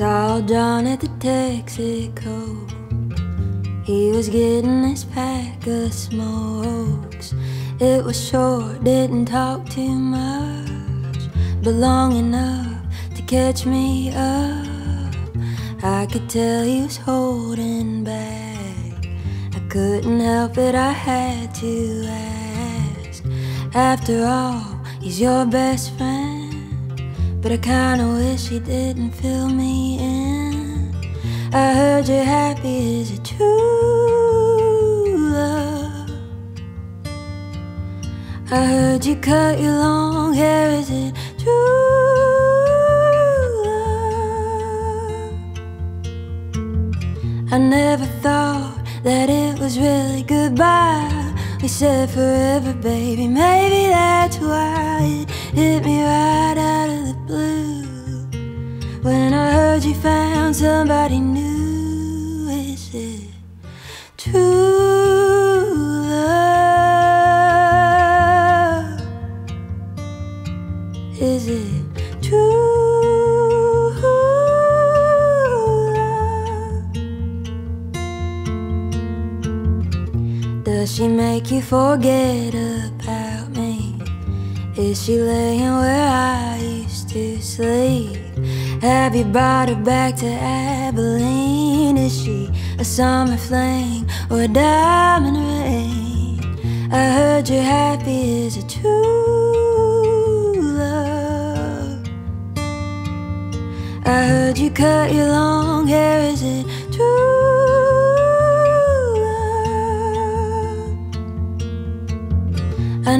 saw John at the Texaco. He was getting his pack of smokes. It was short, didn't talk too much, but long enough to catch me up. I could tell he was holding back. I couldn't help it, I had to ask. After all, he's your best friend. But I kinda wish he didn't fill me in. I heard you're happy, is it true love? I heard you cut your long hair, is it true love? I never thought that it was really goodbye. We said forever, baby. Maybe that's why it hit me right out of the blue. When I heard you found somebody new, is it Does she make you forget about me? Is she laying where I used to sleep? Have you brought her back to Abilene? Is she a summer flame or a diamond ring? I heard you're happy, is it true love? I heard you cut your long hair,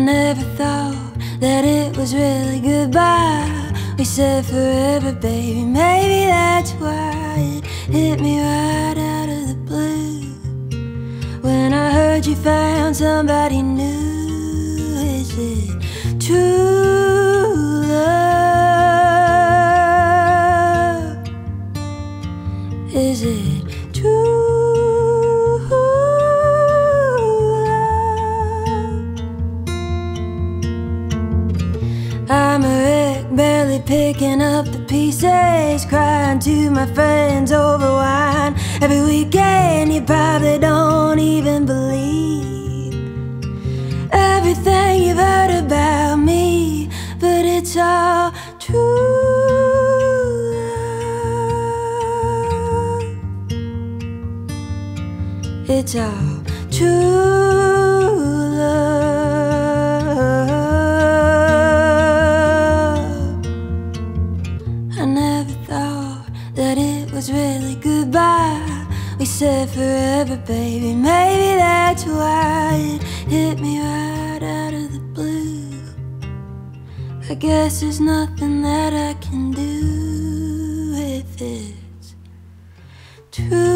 never thought that it was really goodbye. We said forever, baby. Maybe that's why it hit me right out of the blue. When I heard you found somebody new, is it true love? Is it true barely picking up the pieces. Crying to my friends over wine. Every weekend, you probably don't even believe everything you've heard about me. But it's all true. It's all true We said forever, baby. Maybe that's why it hit me right out of the blue. I guess there's nothing that I can do if it's true.